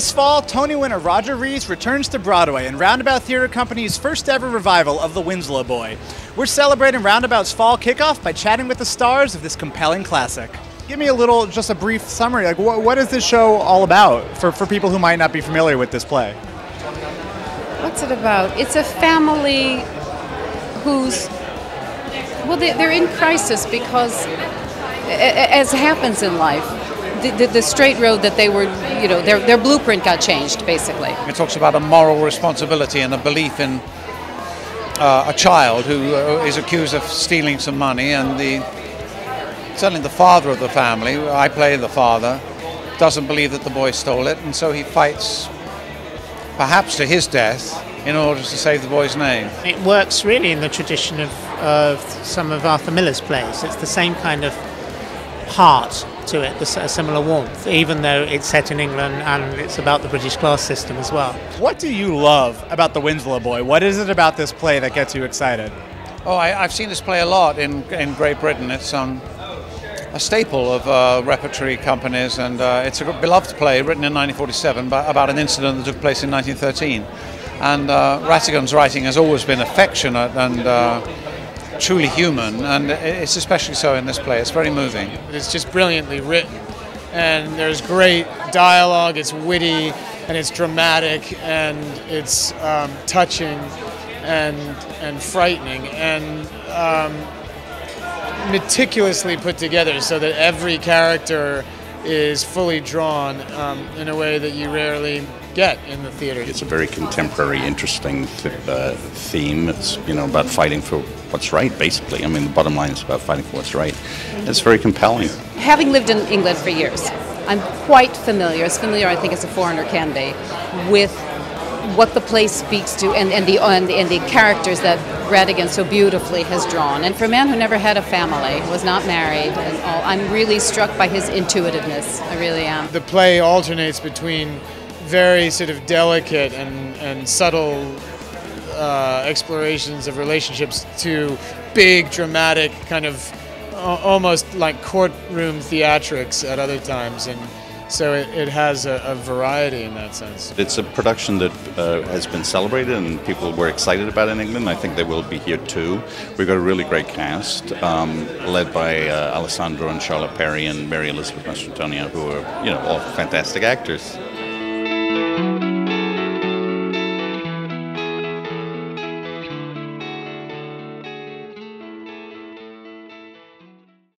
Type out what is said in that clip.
This fall, Tony winner Roger Rees returns to Broadway in Roundabout Theater Company's first ever revival of The Winslow Boy. We're celebrating Roundabout's fall kickoff by chatting with the stars of this compelling classic. Give me a little, just a brief summary. Like, what, what is this show all about for, for people who might not be familiar with this play? What's it about? It's a family who's, well, they're in crisis because, as happens in life, the, the, the, straight road that they were, you know, their, their blueprint got changed, basically. It talks about a moral responsibility and a belief in uh, a child who uh, is accused of stealing some money, and the certainly the father of the family, I play the father, doesn't believe that the boy stole it, and so he fights, perhaps to his death, in order to save the boy's name. It works really in the tradition of, of some of Arthur Miller's plays. It's the same kind of heart to it, a similar warmth, even though it's set in England and it's about the British class system as well. What do you love about The Winslow Boy? What is it about this play that gets you excited? Oh, I, have seen this play a lot in, in Great Britain. It's um, a staple of uh, repertory companies, and uh, it's a beloved play written in 1947 about an incident that took place in 1913. And uh, Rattigan's writing has always been affectionate and uh, truly human, and it's especially so in this play. It's very moving. It's just brilliantly written, and there's great dialogue. It's witty, and it's dramatic, and it's um, touching, and and frightening, and um, meticulously put together so that every character is fully drawn um, in a way that you rarely get in the theater. It's a very contemporary, interesting uh, theme. It's you know about fighting for what's right, basically. I mean, the bottom line is about fighting for what's right. It's very compelling. Having lived in England for years, I'm quite familiar, as familiar I think as a foreigner can be, with what the place speaks to and, and, the, and, the, and the characters that Rattigan so beautifully has drawn. And for a man who never had a family, was not married, and all, I'm really struck by his intuitiveness. I really am. The play alternates between very sort of delicate and, and subtle uh, explorations of relationships to big, dramatic, kind of almost like courtroom theatrics at other times. And so it, it has a, a, variety in that sense. It's a production that uh, has been celebrated and people were excited about in England. I think they will be here too. We've got a really great cast, um, led by uh, Alessandro and Charlotte Parry and Mary Elizabeth Mastrantonio, who are, you know, all fantastic actors. Thank you.